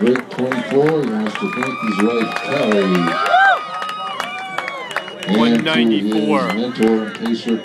great 24. He wants to thank his wife, Kelly. And to his 194. mentor, Pacer